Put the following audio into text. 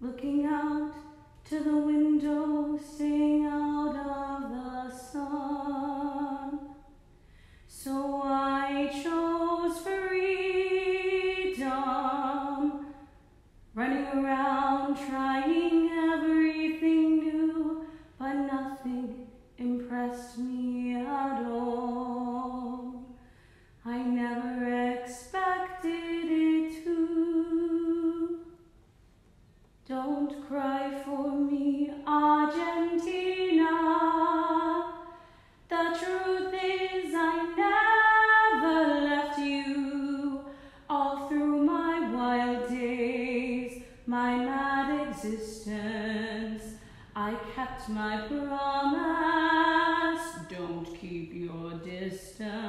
looking out to the window, staying out of the sun. So I chose freedom, running around trying everything new, but nothing impressed me at all. I never expected Don't cry for me, Argentina. The truth is, I never left you. All through my wild days, my mad existence, I kept my promise. Don't keep your distance.